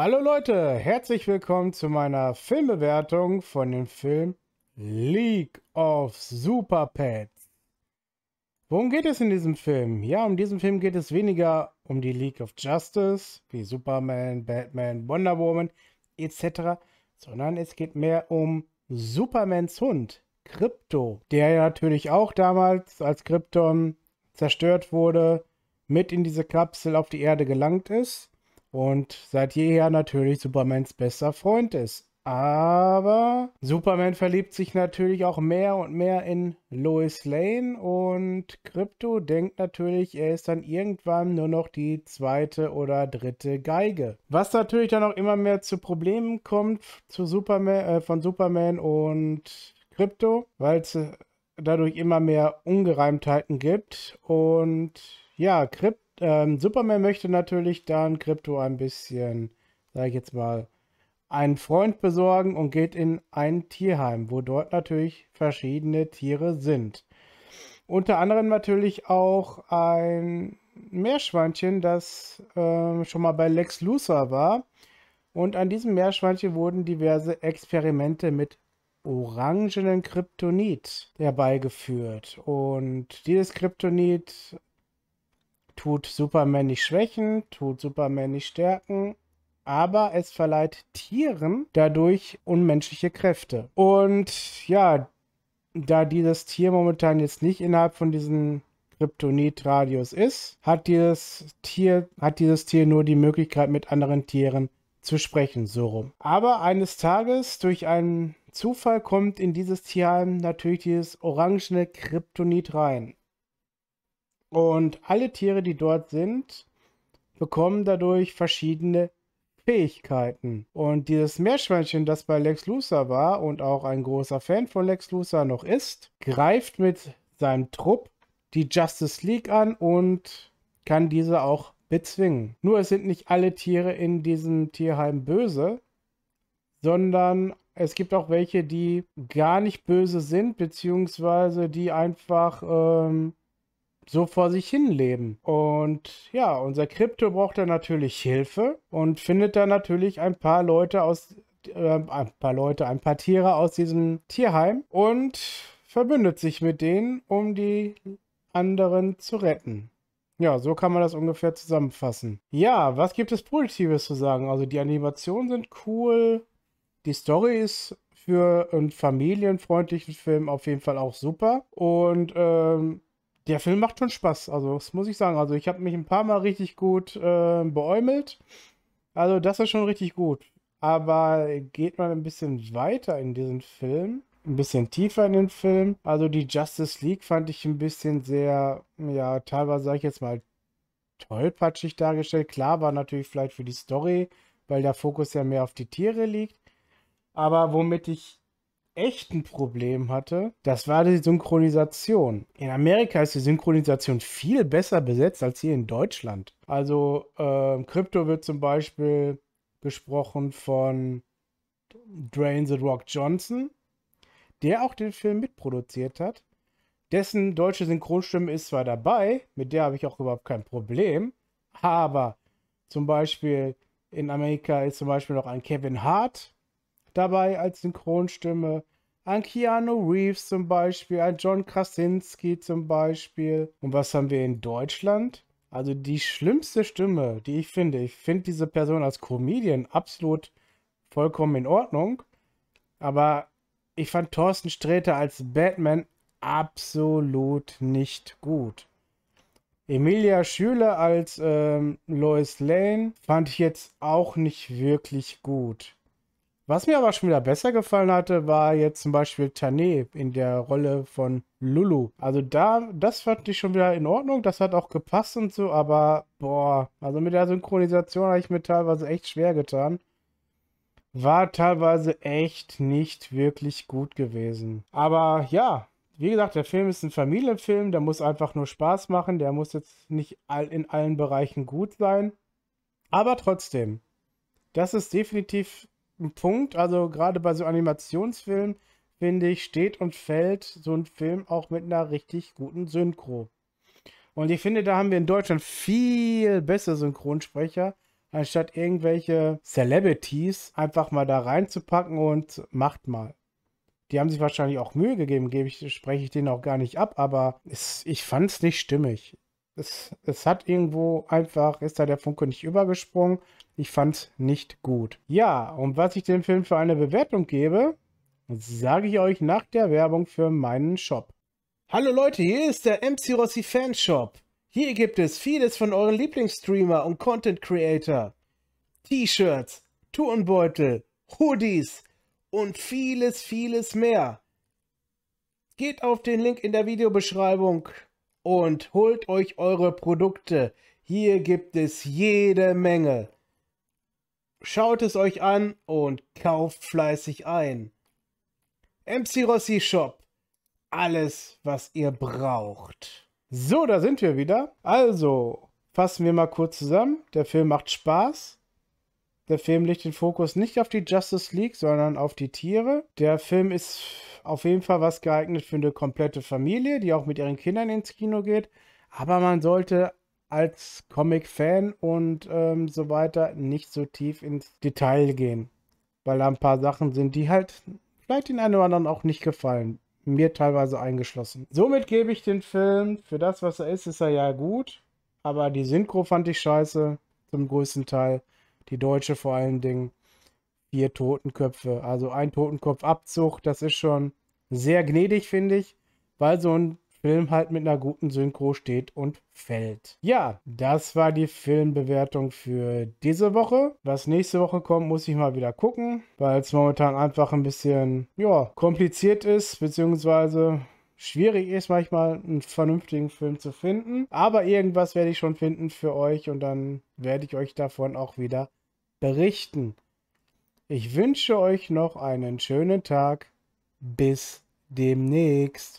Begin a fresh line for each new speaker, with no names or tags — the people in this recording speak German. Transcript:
Hallo Leute, herzlich willkommen zu meiner Filmbewertung von dem Film League of Super Pets. Worum geht es in diesem Film? Ja, um diesen Film geht es weniger um die League of Justice, wie Superman, Batman, Wonder Woman etc., sondern es geht mehr um Supermans Hund, Krypto, der ja natürlich auch damals als Krypton zerstört wurde, mit in diese Kapsel auf die Erde gelangt ist und seit jeher natürlich Supermans bester Freund ist. Aber Superman verliebt sich natürlich auch mehr und mehr in Lois Lane und Krypto denkt natürlich, er ist dann irgendwann nur noch die zweite oder dritte Geige. Was natürlich dann auch immer mehr zu Problemen kommt zu Superman, äh, von Superman und Krypto, weil es dadurch immer mehr Ungereimtheiten gibt und ja, Krypto ähm, Superman möchte natürlich dann Krypto ein bisschen, sage ich jetzt mal, einen Freund besorgen und geht in ein Tierheim, wo dort natürlich verschiedene Tiere sind. Unter anderem natürlich auch ein Meerschweinchen, das äh, schon mal bei Lex Luthor war. Und an diesem Meerschweinchen wurden diverse Experimente mit orangenen Kryptonit herbeigeführt. Und dieses Kryptonit tut Superman nicht schwächen, tut Superman nicht stärken, aber es verleiht Tieren dadurch unmenschliche Kräfte. Und ja, da dieses Tier momentan jetzt nicht innerhalb von diesem Kryptonit-Radius ist, hat dieses Tier, hat dieses Tier nur die Möglichkeit, mit anderen Tieren zu sprechen, so rum. Aber eines Tages, durch einen Zufall, kommt in dieses Tierheim natürlich dieses orangene Kryptonit rein. Und alle Tiere, die dort sind, bekommen dadurch verschiedene Fähigkeiten. Und dieses Meerschweinchen, das bei Lex Luthor war und auch ein großer Fan von Lex Luthor noch ist, greift mit seinem Trupp die Justice League an und kann diese auch bezwingen. Nur es sind nicht alle Tiere in diesem Tierheim böse, sondern es gibt auch welche, die gar nicht böse sind, beziehungsweise die einfach ähm, so vor sich hin leben. Und ja, unser Krypto braucht dann natürlich Hilfe und findet dann natürlich ein paar Leute aus, äh, ein paar Leute, ein paar Tiere aus diesem Tierheim und verbündet sich mit denen, um die anderen zu retten. Ja, so kann man das ungefähr zusammenfassen. Ja, was gibt es Positives zu sagen? Also die Animationen sind cool, die Story ist für einen familienfreundlichen Film auf jeden Fall auch super und ähm, der Film macht schon Spaß. Also, das muss ich sagen. Also, ich habe mich ein paar Mal richtig gut äh, beäumelt. Also, das ist schon richtig gut. Aber geht man ein bisschen weiter in diesen Film, ein bisschen tiefer in den Film. Also, die Justice League fand ich ein bisschen sehr, ja, teilweise sage ich jetzt mal tollpatschig dargestellt. Klar war natürlich vielleicht für die Story, weil der Fokus ja mehr auf die Tiere liegt. Aber womit ich echt ein Problem hatte, das war die Synchronisation. In Amerika ist die Synchronisation viel besser besetzt als hier in Deutschland. Also äh, wird zum Beispiel gesprochen von Drain the Rock Johnson, der auch den Film mitproduziert hat. Dessen deutsche Synchronstimme ist zwar dabei, mit der habe ich auch überhaupt kein Problem, aber zum Beispiel in Amerika ist zum Beispiel noch ein Kevin Hart dabei als Synchronstimme. Ein Keanu Reeves zum Beispiel, ein John Krasinski zum Beispiel. Und was haben wir in Deutschland? Also die schlimmste Stimme, die ich finde, ich finde diese Person als Comedian absolut vollkommen in Ordnung. Aber ich fand Thorsten Sträter als Batman absolut nicht gut. Emilia Schüler als ähm, Lois Lane fand ich jetzt auch nicht wirklich gut. Was mir aber schon wieder besser gefallen hatte, war jetzt zum Beispiel Tane in der Rolle von Lulu. Also da, das fand ich schon wieder in Ordnung. Das hat auch gepasst und so, aber boah, also mit der Synchronisation habe ich mir teilweise echt schwer getan. War teilweise echt nicht wirklich gut gewesen. Aber ja, wie gesagt, der Film ist ein Familienfilm, der muss einfach nur Spaß machen, der muss jetzt nicht in allen Bereichen gut sein. Aber trotzdem, das ist definitiv ein Punkt. Also gerade bei so Animationsfilmen, finde ich, steht und fällt so ein Film auch mit einer richtig guten Synchro. Und ich finde, da haben wir in Deutschland viel bessere Synchronsprecher anstatt irgendwelche Celebrities einfach mal da reinzupacken und macht mal. Die haben sich wahrscheinlich auch Mühe gegeben, gebe ich, spreche ich denen auch gar nicht ab, aber es, ich fand es nicht stimmig. Es, es hat irgendwo einfach, ist da der Funke nicht übergesprungen. Ich fand es nicht gut. Ja, und was ich dem Film für eine Bewertung gebe, sage ich euch nach der Werbung für meinen Shop. Hallo Leute, hier ist der MC Rossi Fanshop. Hier gibt es vieles von euren Lieblingsstreamer und Content Creator. T-Shirts, Turnbeutel, Hoodies und vieles, vieles mehr. Geht auf den Link in der Videobeschreibung und holt euch eure Produkte. Hier gibt es jede Menge. Schaut es euch an und kauft fleißig ein. MC Rossi Shop. Alles, was ihr braucht. So, da sind wir wieder. Also, fassen wir mal kurz zusammen. Der Film macht Spaß. Der Film legt den Fokus nicht auf die Justice League, sondern auf die Tiere. Der Film ist auf jeden Fall was geeignet für eine komplette Familie, die auch mit ihren Kindern ins Kino geht. Aber man sollte als Comic-Fan und ähm, so weiter nicht so tief ins Detail gehen. Weil da ein paar Sachen sind, die halt vielleicht den einen oder anderen auch nicht gefallen. Mir teilweise eingeschlossen. Somit gebe ich den Film, für das, was er ist, ist er ja gut. Aber die Synchro fand ich scheiße, zum größten Teil. Die deutsche vor allen Dingen. Vier Totenköpfe. Also ein Totenkopfabzug, das ist schon sehr gnädig, finde ich. Weil so ein Film halt mit einer guten Synchro steht und fällt. Ja, das war die Filmbewertung für diese Woche. Was nächste Woche kommt, muss ich mal wieder gucken, weil es momentan einfach ein bisschen, ja, kompliziert ist, beziehungsweise schwierig ist manchmal einen vernünftigen Film zu finden. Aber irgendwas werde ich schon finden für euch und dann werde ich euch davon auch wieder berichten. Ich wünsche euch noch einen schönen Tag. Bis demnächst.